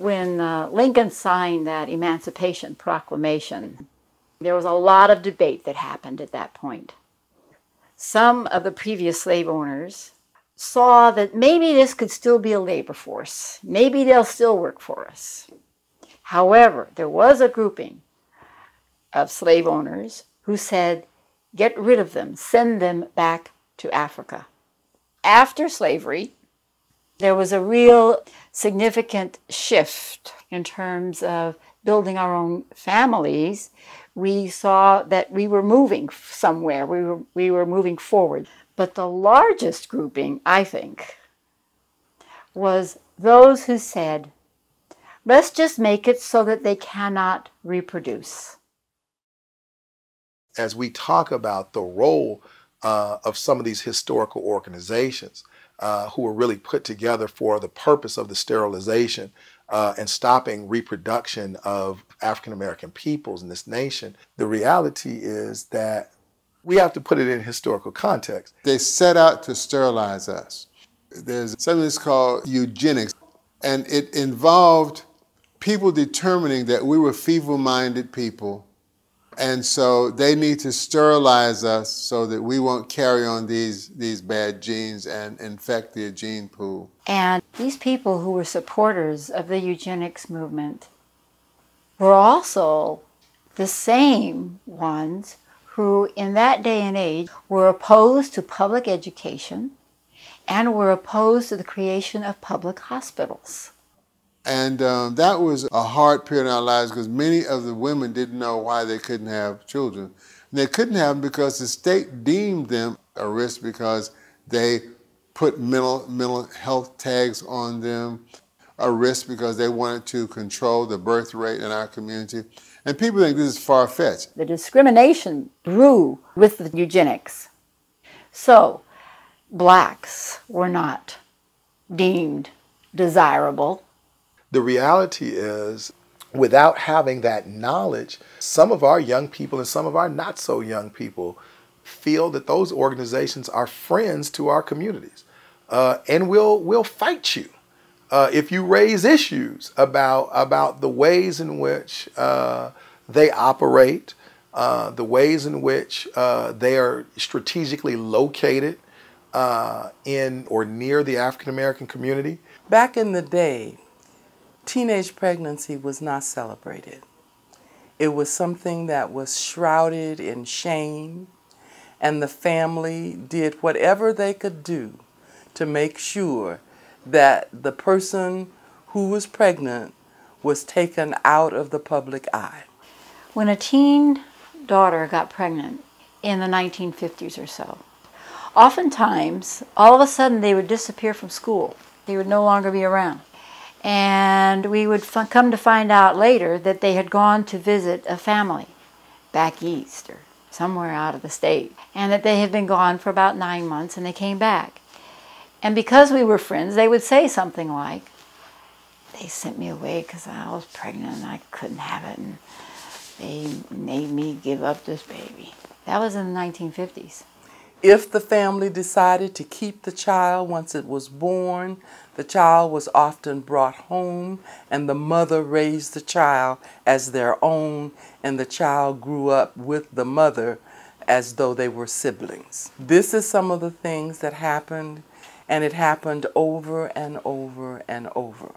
When uh, Lincoln signed that Emancipation Proclamation, there was a lot of debate that happened at that point. Some of the previous slave owners saw that maybe this could still be a labor force. Maybe they'll still work for us. However, there was a grouping of slave owners who said, get rid of them, send them back to Africa. After slavery, there was a real significant shift in terms of building our own families. We saw that we were moving somewhere, we were, we were moving forward. But the largest grouping, I think, was those who said, let's just make it so that they cannot reproduce. As we talk about the role uh, of some of these historical organizations uh, who were really put together for the purpose of the sterilization uh, and stopping reproduction of African American peoples in this nation, the reality is that we have to put it in historical context. They set out to sterilize us. There's something that's called eugenics, and it involved people determining that we were feeble minded people and so they need to sterilize us so that we won't carry on these, these bad genes and infect the gene pool. And these people who were supporters of the eugenics movement were also the same ones who, in that day and age, were opposed to public education and were opposed to the creation of public hospitals. And um, that was a hard period in our lives because many of the women didn't know why they couldn't have children. And they couldn't have them because the state deemed them a risk because they put mental, mental health tags on them, a risk because they wanted to control the birth rate in our community. And people think this is far fetched. The discrimination grew with the eugenics. So, blacks were not deemed desirable the reality is, without having that knowledge, some of our young people and some of our not so young people feel that those organizations are friends to our communities uh, and will will fight you uh, if you raise issues about about the ways in which uh, they operate, uh, the ways in which uh, they are strategically located uh, in or near the African American community. Back in the day, teenage pregnancy was not celebrated. It was something that was shrouded in shame, and the family did whatever they could do to make sure that the person who was pregnant was taken out of the public eye. When a teen daughter got pregnant in the 1950s or so, oftentimes, all of a sudden, they would disappear from school. They would no longer be around. And we would come to find out later that they had gone to visit a family back east or somewhere out of the state, and that they had been gone for about nine months and they came back. And because we were friends, they would say something like, They sent me away because I was pregnant and I couldn't have it, and they made me give up this baby. That was in the 1950s. If the family decided to keep the child once it was born, the child was often brought home and the mother raised the child as their own and the child grew up with the mother as though they were siblings. This is some of the things that happened and it happened over and over and over.